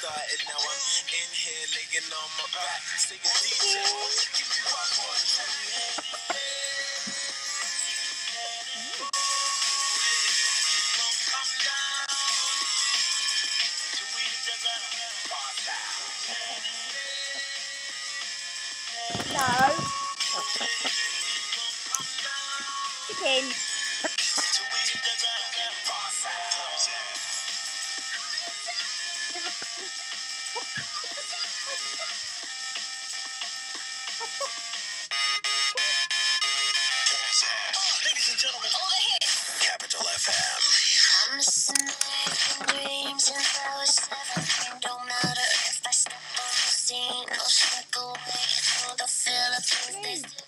started, now I'm in here, laying on my back. Singing DJ, give me one more since I was seventeen, Don't matter if I step on the scene, no slip away. It's for the Philippines.